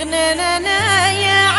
غنانايا